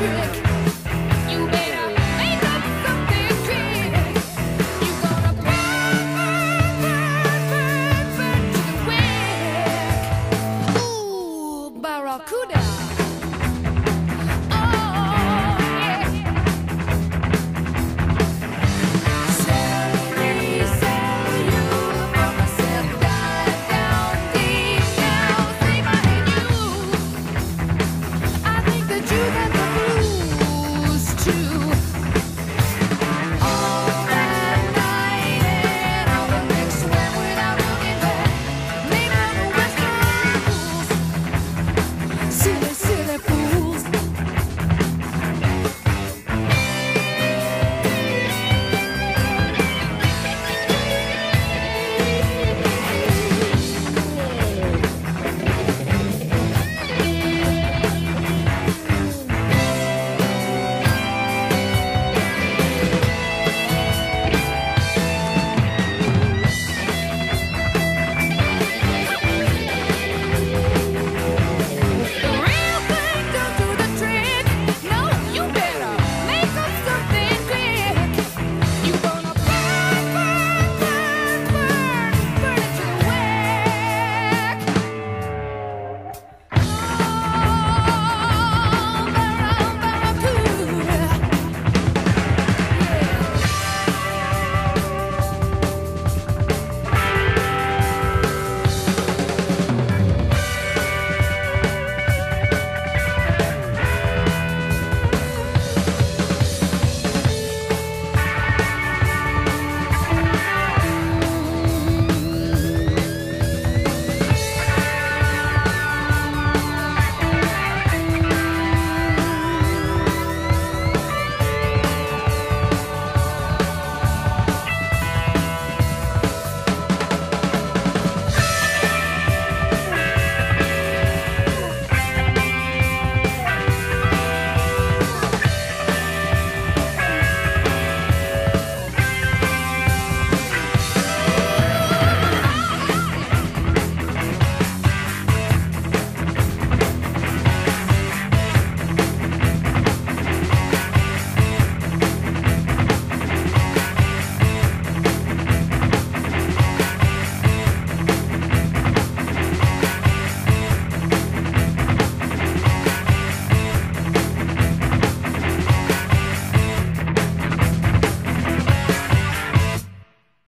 True.